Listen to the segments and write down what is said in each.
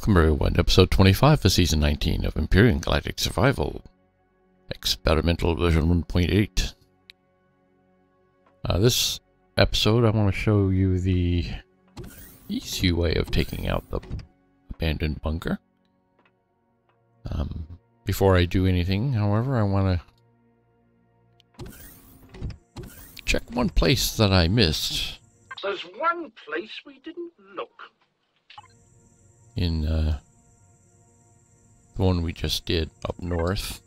Welcome everyone to episode 25 of season 19 of Empyrion Galactic Survival. Experimental version 1.8. Uh, this episode I want to show you the easy way of taking out the abandoned bunker. Um, before I do anything, however, I want to check one place that I missed. There's one place we didn't look. In uh, the one we just did up north.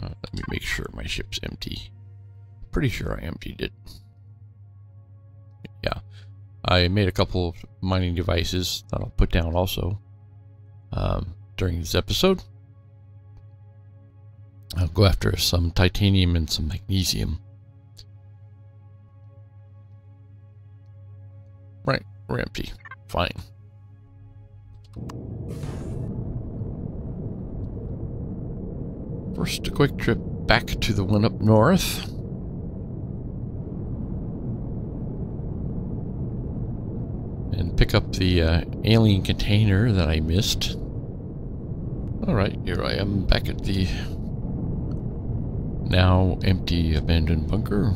Uh, let me make sure my ship's empty. Pretty sure I emptied it. Yeah. I made a couple of mining devices that I'll put down also um, during this episode. I'll go after some titanium and some magnesium. Right, we're empty. Fine. First, a quick trip back to the one up north. And pick up the uh, alien container that I missed. Alright, here I am back at the now empty abandoned bunker.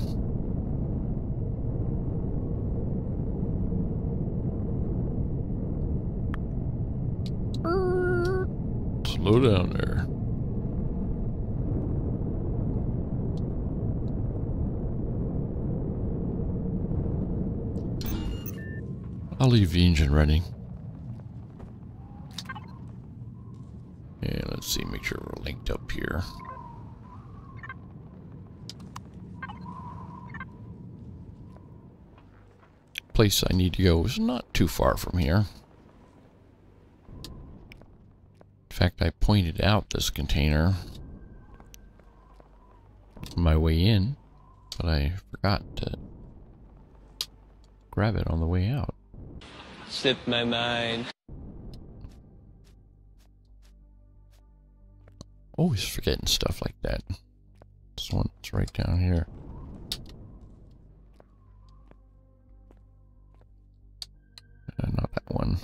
Slow down there. I'll leave the engine running. And let's see, make sure we're linked up here. Place I need to go is not too far from here. In fact, I pointed out this container on my way in, but I forgot to grab it on the way out. Slipped my mind. Always forgetting stuff like that. This one's right down here. Uh, not that one.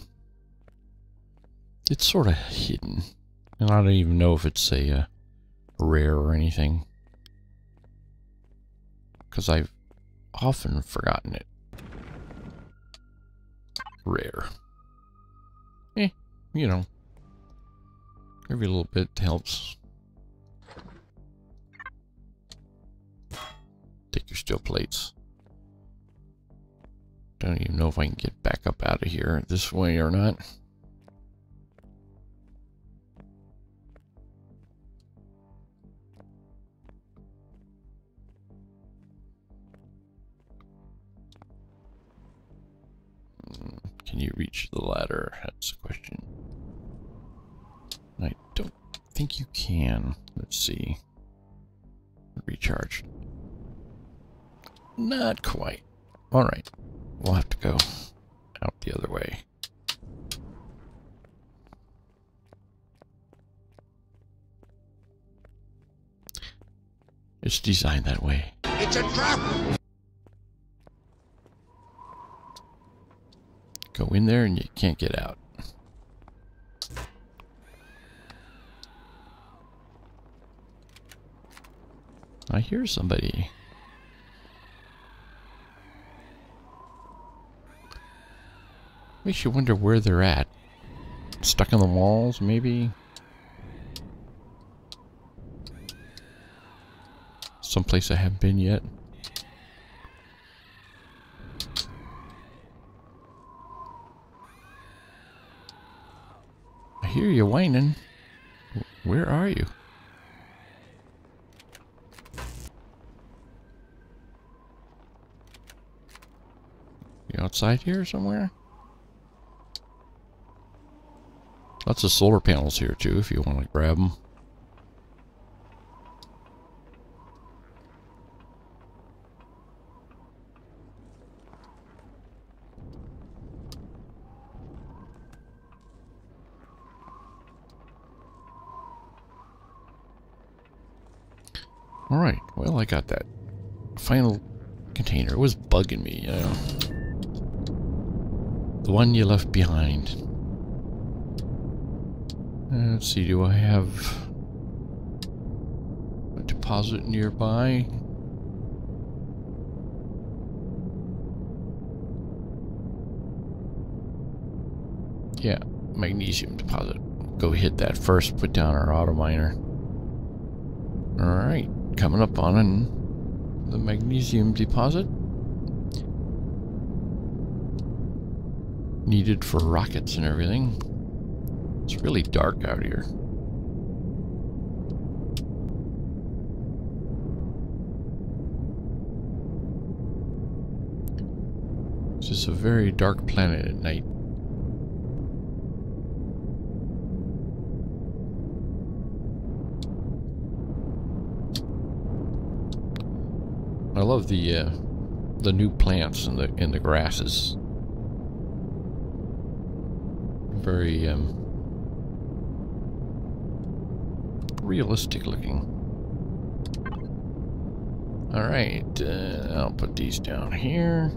It's sort of hidden. And I don't even know if it's a uh, rare or anything. Because I've often forgotten it. Rare. Eh, you know. Every little bit helps. Take your steel plates. Don't even know if I can get back up out of here this way or not. Can you reach the ladder? That's the question. I don't think you can. Let's see. Recharge. Not quite. Alright. We'll have to go out the other way. It's designed that way. It's a trap! Go in there and you can't get out. I hear somebody. Makes you wonder where they're at. Stuck in the walls, maybe? Someplace I haven't been yet. I hear you whining. Where are you? You outside here somewhere? Lots of solar panels here too if you want to grab them. Alright, well I got that final container. It was bugging me, you know. The one you left behind. Let's see, do I have a deposit nearby? Yeah, magnesium deposit. Go hit that first, put down our auto miner. Alright, coming up on the magnesium deposit. Needed for rockets and everything. It's really dark out here. This is a very dark planet at night. Love the uh, the new plants and the in the grasses. Very um, realistic looking. All right, uh, I'll put these down here.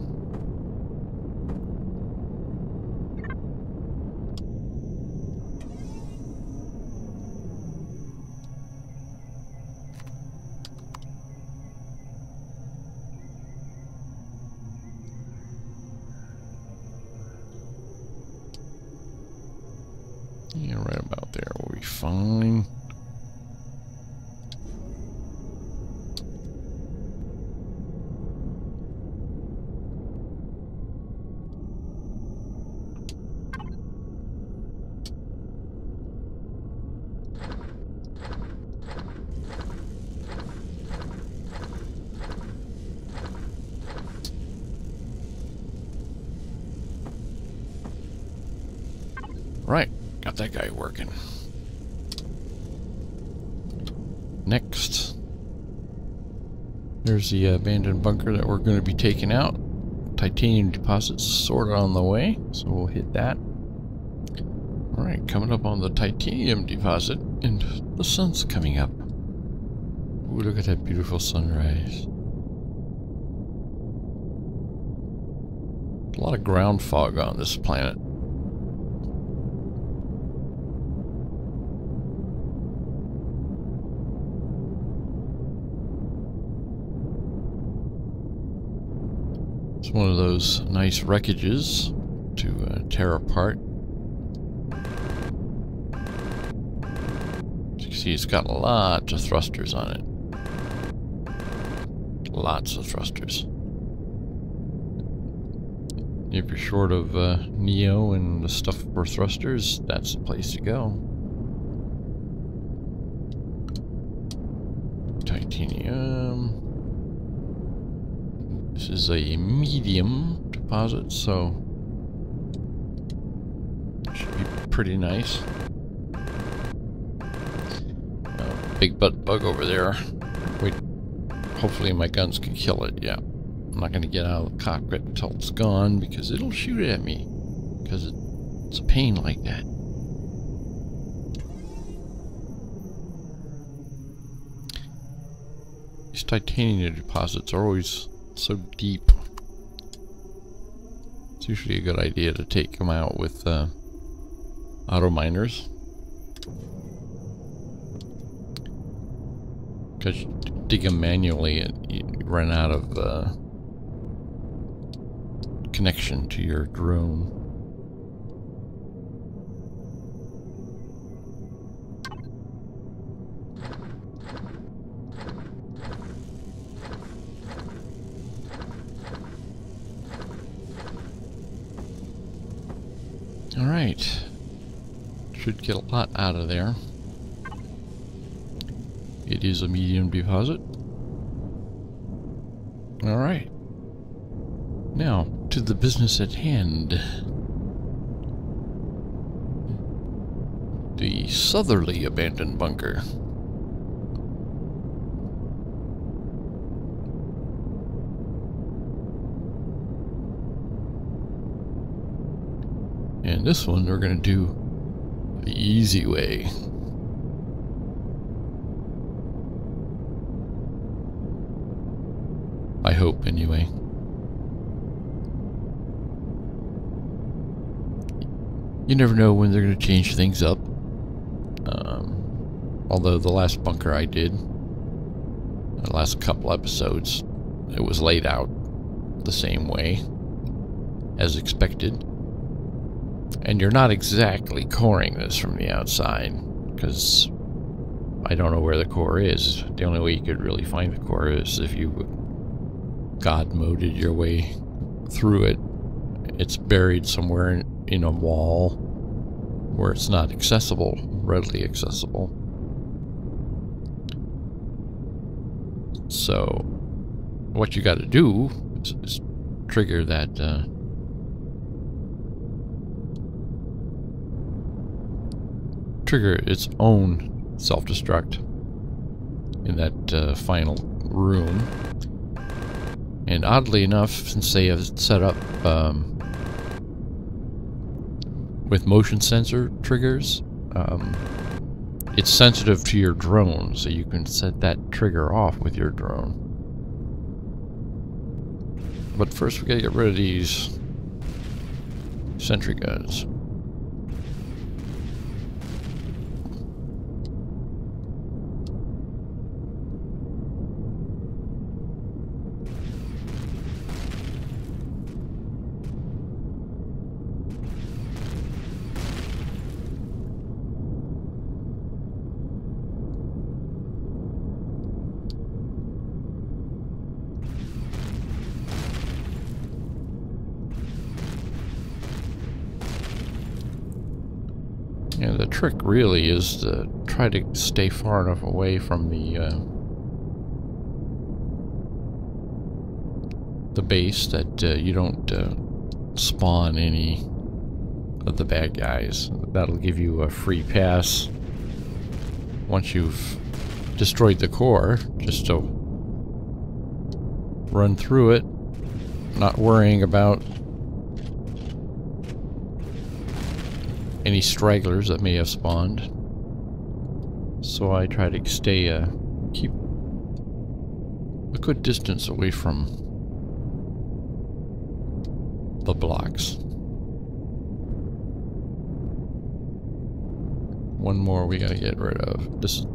Fine. Right, got that guy working. There's the abandoned bunker that we're going to be taking out. Titanium deposits sort of on the way, so we'll hit that. Alright, coming up on the titanium deposit, and the sun's coming up. Ooh, look at that beautiful sunrise. A lot of ground fog on this planet. One of those nice wreckages to uh, tear apart. You can see, it's got lots of thrusters on it. Lots of thrusters. If you're short of uh, Neo and the stuff for thrusters, that's the place to go. Titanium. This is a medium deposit, so should be pretty nice. Uh, big butt bug over there. Wait, hopefully my guns can kill it. Yeah, I'm not going to get out of the cockpit until it's gone because it'll shoot at me because it's a pain like that. These titanium deposits are always so deep. It's usually a good idea to take them out with uh, auto miners. Because dig them manually and you run out of uh, connection to your drone. Alright. Should get a lot out of there. It is a medium deposit. Alright. Now, to the business at hand. The southerly abandoned bunker. And this one we're going to do the easy way. I hope, anyway. You never know when they're going to change things up. Um, although the last bunker I did, the last couple episodes, it was laid out the same way as expected. And you're not exactly coring this from the outside, because I don't know where the core is. The only way you could really find the core is if you god moded your way through it. It's buried somewhere in, in a wall where it's not accessible, readily accessible. So, what you got to do is, is, trigger that uh, trigger its own self-destruct in that uh, final room. And oddly enough, since they have set up um, with motion sensor triggers, um, it's sensitive to your drone, so you can set that trigger off with your drone. But first we gotta get rid of these sentry guns. Yeah, the trick really is to try to stay far enough away from the uh, the base that uh, you don't uh, spawn any of the bad guys. That'll give you a free pass once you've destroyed the core, just to run through it, not worrying about any stragglers that may have spawned. So I try to stay, uh, keep a good distance away from the blocks. One more we gotta get rid of. This is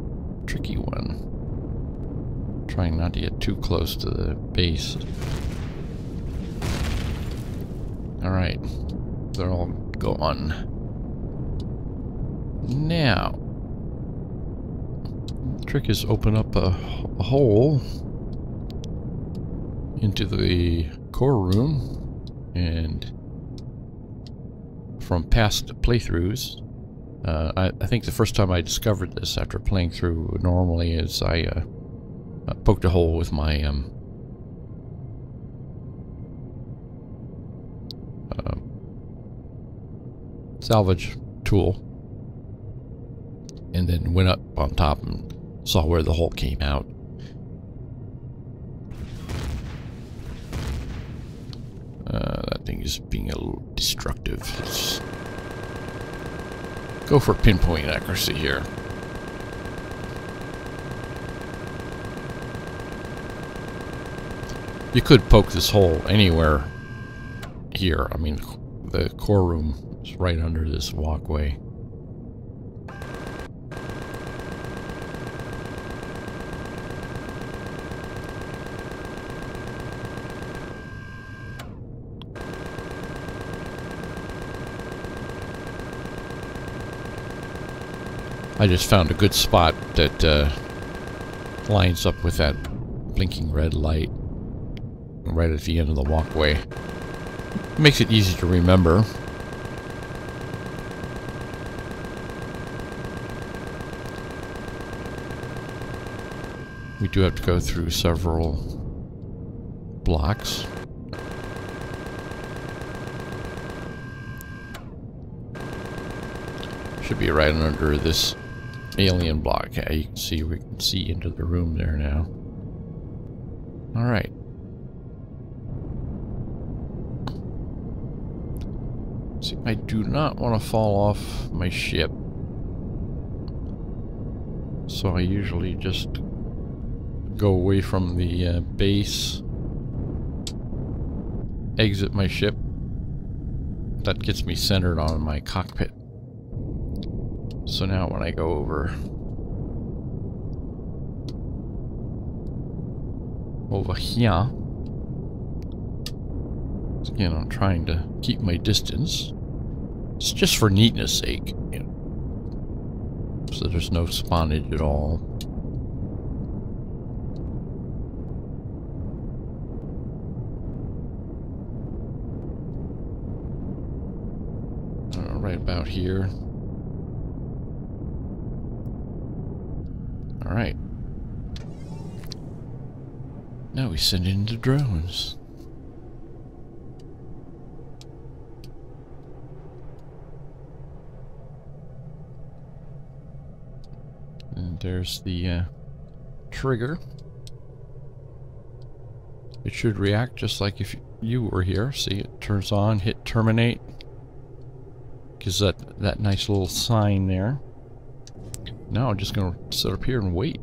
tricky one. Trying not to get too close to the base. Alright. They're all gone. Now, trick is open up a, a hole into the core room and from past playthroughs uh, I, I, think the first time I discovered this after playing through normally is I uh, uh, poked a hole with my um, uh, salvage tool and then went up on top and saw where the hole came out. Uh, that thing is being a little destructive. Let's go for pinpoint accuracy here. You could poke this hole anywhere here. I mean, the core room is right under this walkway. I just found a good spot that uh, lines up with that blinking red light right at the end of the walkway. makes it easy to remember. We do have to go through several blocks. Should be right under this alien block. Yeah, you can see we can see into the room there now. All right. See, I do not want to fall off my ship. So I usually just go away from the uh, base, exit my ship, that gets me centered on my cockpit. So now when I go over over here again I'm trying to keep my distance. It's just for neatness sake you know, so there's no spawnage at all right about here all right now we send in the drones. And there's the uh, trigger. It should react just like if you were here. See, it turns on, hit terminate. Gives that, that nice little sign there. Now I'm just going to sit up here and wait.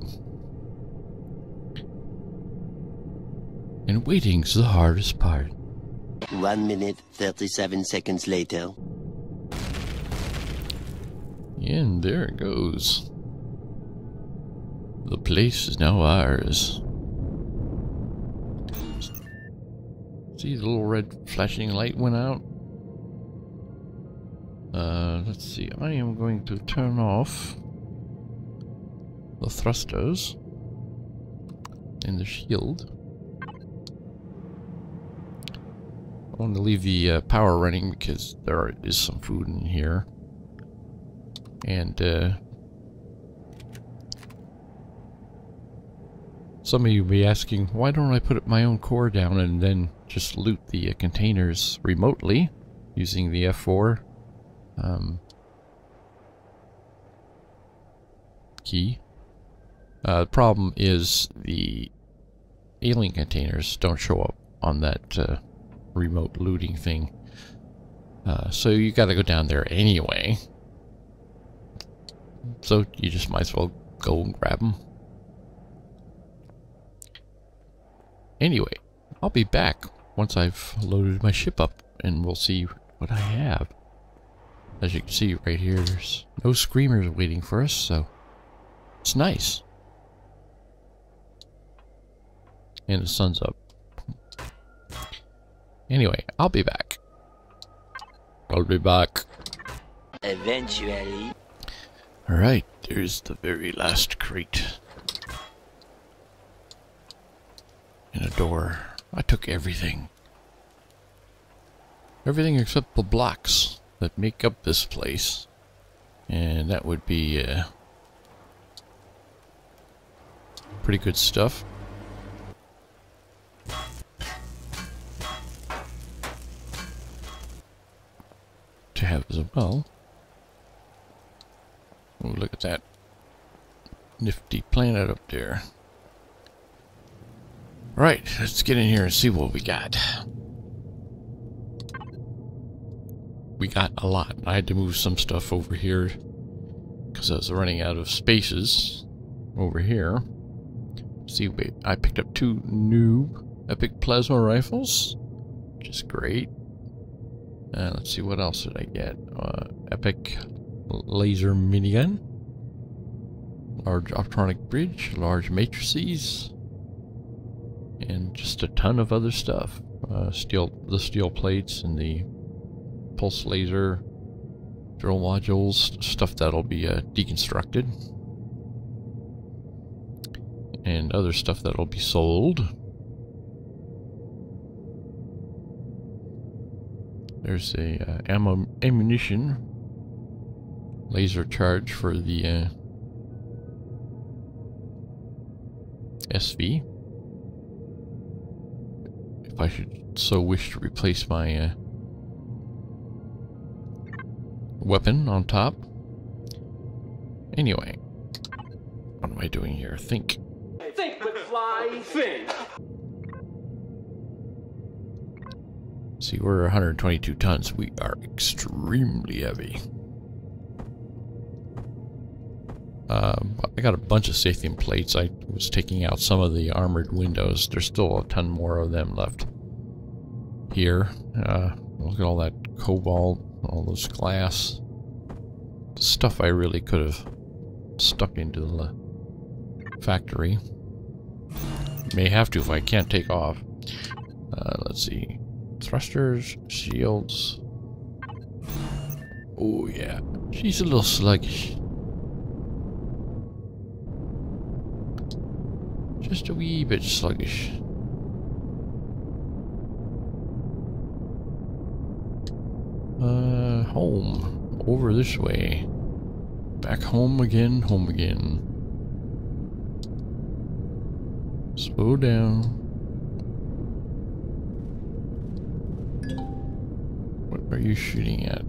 And waiting's the hardest part. One minute, 37 seconds later. And there it goes. The place is now ours. See, the little red flashing light went out. Uh, let's see. I am going to turn off the thrusters and the shield. I want to leave the uh, power running because there is some food in here. And, uh, Some of you will be asking, why don't I put my own core down and then just loot the uh, containers remotely using the F4 um, key? Uh, the problem is the alien containers don't show up on that uh, remote looting thing. Uh, so you gotta go down there anyway. So you just might as well go and grab them. Anyway, I'll be back once I've loaded my ship up and we'll see what I have. As you can see right here, there's no screamers waiting for us, so it's nice. And the sun's up. Anyway, I'll be back. I'll be back. Eventually. Alright, there's the very last crate. And a door. I took everything. Everything except the blocks that make up this place. And that would be uh, pretty good stuff. To have as well. Oh, look at that nifty planet up there. Right, let's get in here and see what we got. We got a lot. I had to move some stuff over here because I was running out of spaces over here. See, I picked up two new epic plasma rifles, which is great. And let's see, what else did I get? Uh, epic laser minigun, large optronic bridge, large matrices, and just a ton of other stuff. Uh, steel, the steel plates and the pulse laser drill modules, stuff that'll be uh, deconstructed, and other stuff that'll be sold. There's a uh, ammo ammunition laser charge for the uh, SV. If I should so wish to replace my uh, weapon on top. Anyway, what am I doing here? Think. Think, McFly, think. See, we're 122 tons. We are extremely heavy. Um, I got a bunch of Sathium plates. I was taking out some of the armored windows. There's still a ton more of them left here. Uh, look at all that cobalt, all this glass. Stuff I really could have stuck into the factory. May have to if I can't take off. Uh, let's see. Thrusters, shields. Oh yeah, she's a little sluggish. Just a wee bit sluggish. Uh, home. Over this way. Back home again, home again. Slow down. Are you shooting at?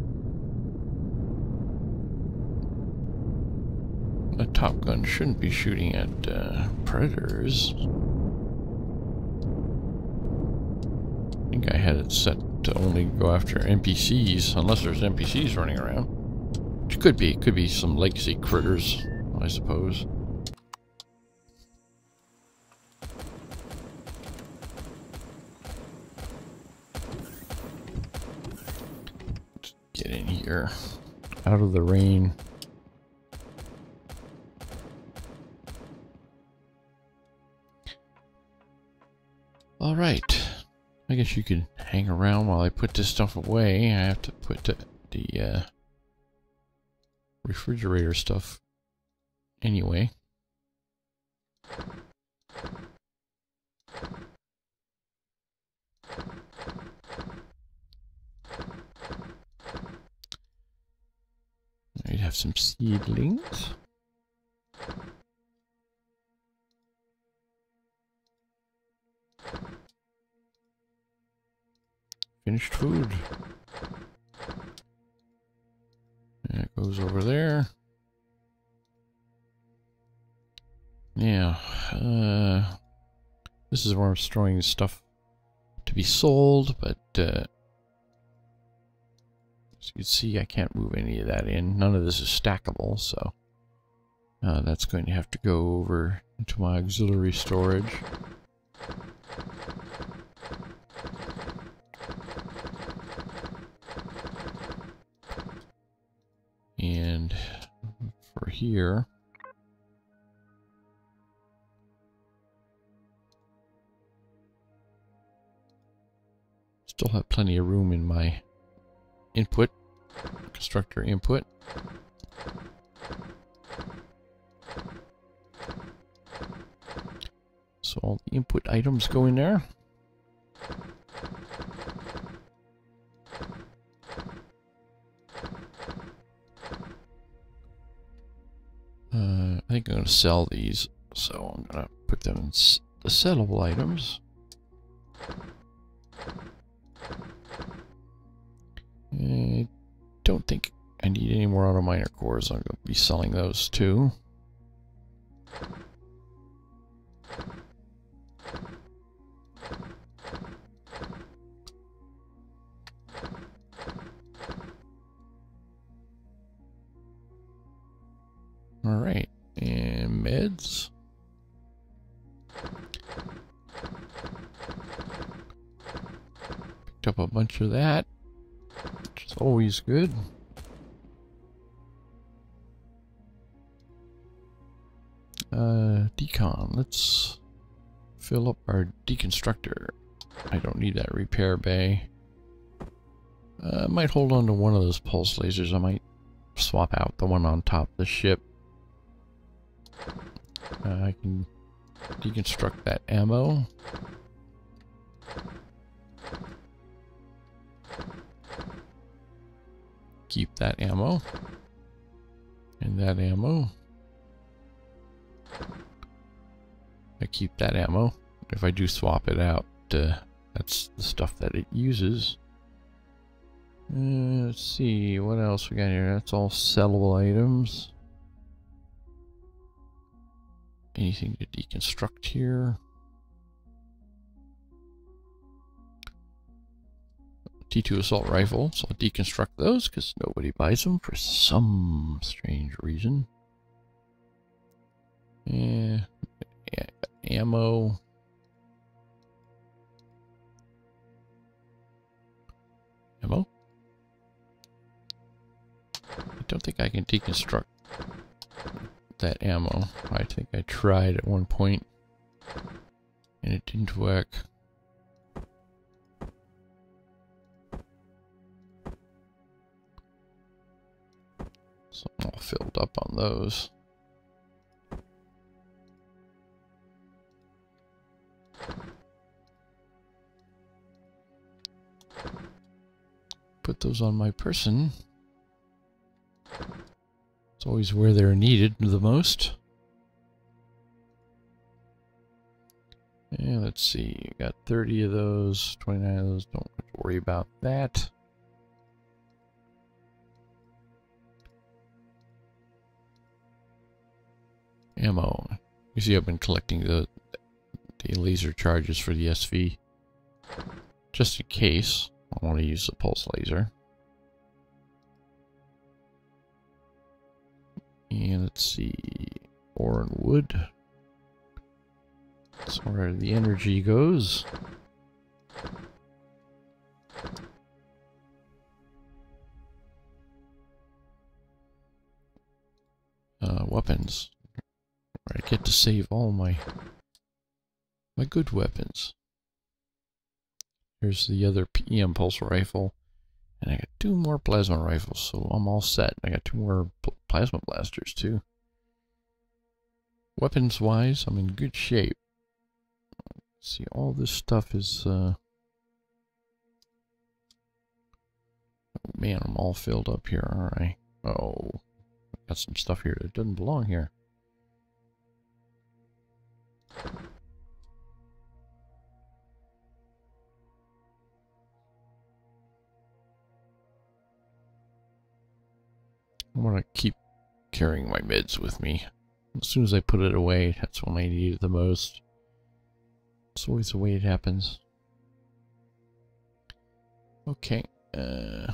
A Top Gun shouldn't be shooting at uh, predators. I think I had it set to only go after NPCs, unless there's NPCs running around. Which could be, could be some legacy critters, I suppose. Out of the rain. All right. I guess you could hang around while I put this stuff away. I have to put the, the uh, refrigerator stuff anyway. I'd have some seedlings. Finished food. And it goes over there. Yeah. Uh, this is where I'm storing stuff to be sold, but uh, you can see, I can't move any of that in. None of this is stackable, so uh, that's going to have to go over into my auxiliary storage. And for here, still have plenty of room in my input, constructor input. So all the input items go in there. Uh, I think I'm going to sell these, so I'm going to put them in the sellable items. Don't think I need any more auto miner cores. I'm going to be selling those too. All right, and meds. Picked up a bunch of that, which is always good. Uh, decon. Let's fill up our deconstructor. I don't need that repair bay. Uh, I might hold on to one of those pulse lasers. I might swap out the one on top of the ship. Uh, I can deconstruct that ammo. Keep that ammo. And that ammo. I keep that ammo. If I do swap it out, uh, that's the stuff that it uses. Uh, let's see, what else we got here? That's all sellable items. Anything to deconstruct here? T2 assault rifle, so I'll deconstruct those because nobody buys them for some strange reason. Yeah, ammo. ammo. I don't think I can deconstruct that ammo. I think I tried at one point and it didn't work. So I'm all filled up on those. Put those on my person. It's always where they're needed the most. Yeah, let's see. Got 30 of those, 29 of those. Don't worry about that. Ammo. You see I've been collecting the the laser charges for the SV. Just in case I want to use the pulse laser. And let's see. Ore and wood. That's where the energy goes. Uh, weapons. I get to save all my my good weapons. Here's the other PM pulse rifle. And I got two more plasma rifles, so I'm all set. I got two more pl plasma blasters, too. Weapons-wise, I'm in good shape. See, all this stuff is, uh... Oh, man, I'm all filled up here, aren't I? Oh, got some stuff here that doesn't belong here. I want to keep carrying my meds with me. As soon as I put it away, that's when I need it the most. It's always the way it happens. Okay. Uh,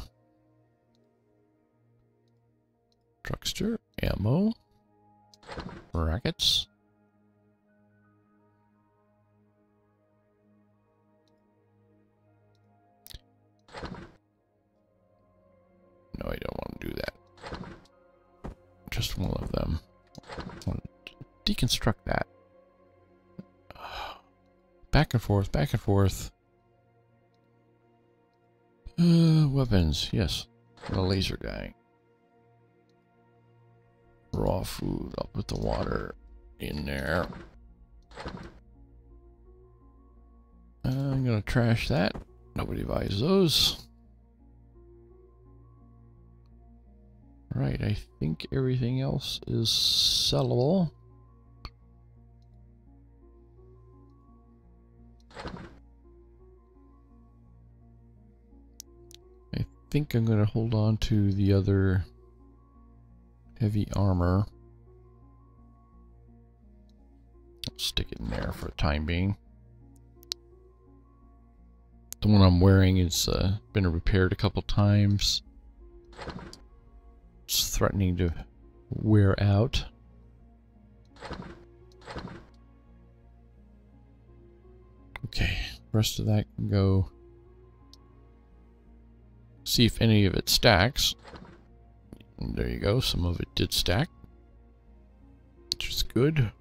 Truckster, ammo, rockets. Just one of them. Deconstruct that. Back and forth, back and forth. Uh, weapons, yes. The laser guy. Raw food, I'll put the water in there. I'm gonna trash that. Nobody buys those. Right, I think everything else is sellable. I think I'm going to hold on to the other heavy armor. I'll stick it in there for the time being. The one I'm wearing has uh, been repaired a couple times. It's threatening to wear out. Okay, rest of that can go. See if any of it stacks. And there you go, some of it did stack. Which is good.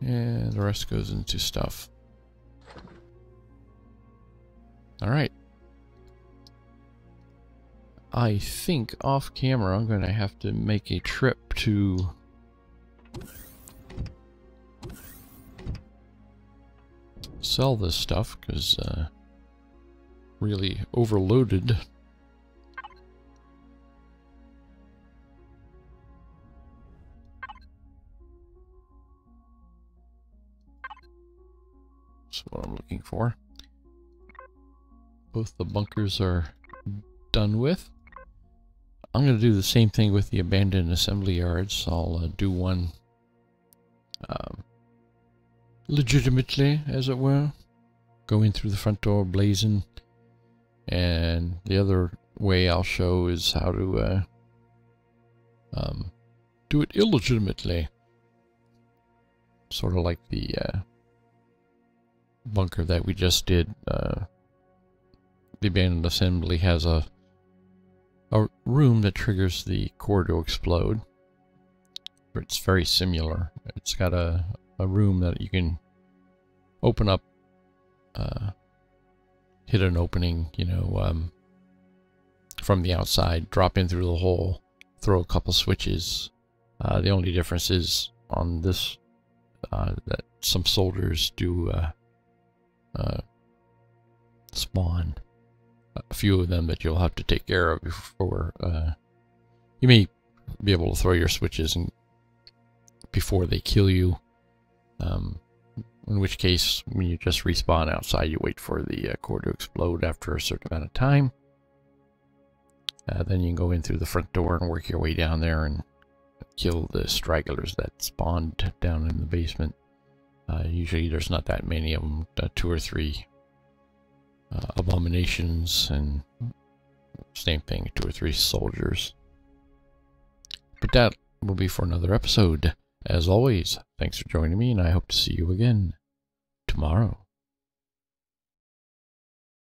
And the rest goes into stuff. Alright. I think off camera I'm going to have to make a trip to sell this stuff because uh, really overloaded. That's what I'm looking for. Both the bunkers are done with. I'm going to do the same thing with the abandoned assembly yards. I'll uh, do one um, legitimately, as it were. Go in through the front door blazing. And the other way I'll show is how to uh, um, do it illegitimately. Sort of like the uh, bunker that we just did uh, the abandoned assembly has a a room that triggers the core to explode. It's very similar. It's got a, a room that you can open up, uh, hit an opening, you know, um, from the outside, drop in through the hole, throw a couple switches. Uh, the only difference is on this uh, that some soldiers do uh, uh, spawn. A few of them that you'll have to take care of before uh, you may be able to throw your switches and before they kill you. Um, in which case, when you just respawn outside, you wait for the uh, core to explode after a certain amount of time. Uh, then you can go in through the front door and work your way down there and kill the stragglers that spawned down in the basement. Uh, usually there's not that many of them, uh, two or three uh, abominations and same thing, two or three soldiers. But that will be for another episode. As always, thanks for joining me and I hope to see you again tomorrow.